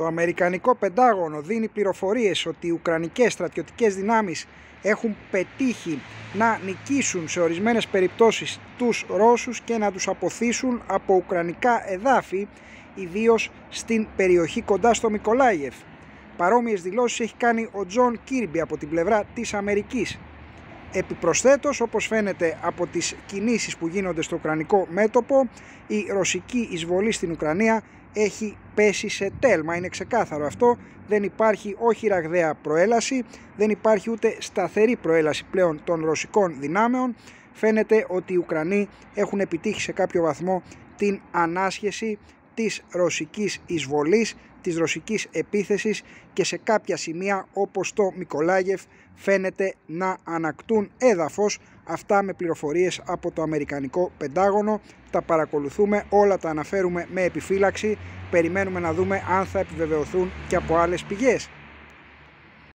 Το Αμερικανικό Πεντάγωνο δίνει πληροφορίες ότι οι Ουκρανικές στρατιωτικές δυνάμεις έχουν πετύχει να νικήσουν σε ορισμένες περιπτώσεις τους Ρώσους και να τους απωθήσουν από Ουκρανικά εδάφη, ιδίως στην περιοχή κοντά στο Μικολάιεφ. Παρόμοιες δηλώσεις έχει κάνει ο Τζον Κίρμπι από την πλευρά της Αμερικής. Επιπροσθέτως, όπως φαίνεται από τις κινήσεις που γίνονται στο Ουκρανικό μέτωπο, η ρωσική εισβολή στην Ουκρανία έχει πέσει σε τέλμα. Είναι ξεκάθαρο αυτό. Δεν υπάρχει όχι ραγδαία προέλαση, δεν υπάρχει ούτε σταθερή προέλαση πλέον των ρωσικών δυνάμεων. Φαίνεται ότι οι Ουκρανοί έχουν επιτύχει σε κάποιο βαθμό την ανάσχεση της ρωσικής εισβολής, της ρωσικής επίθεσης και σε κάποια σημεία όπως το Μικολάγεφ φαίνεται να ανακτούν έδαφος. Αυτά με πληροφορίες από το Αμερικανικό Πεντάγωνο. Τα παρακολουθούμε, όλα τα αναφέρουμε με επιφύλαξη. Περιμένουμε να δούμε αν θα επιβεβαιωθούν και από άλλες πηγές